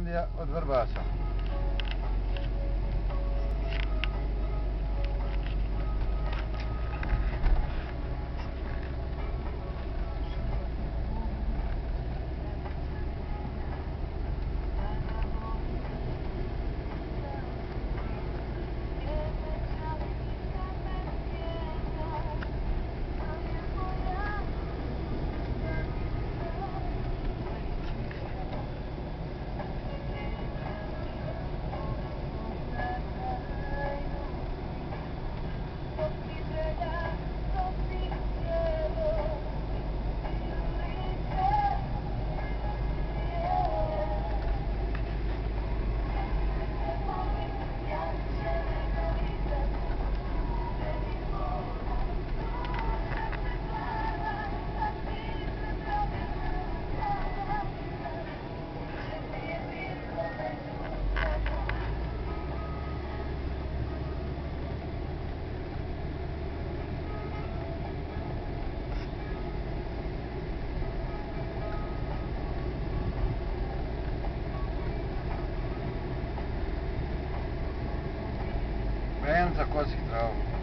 Finlandija od menos a quase final.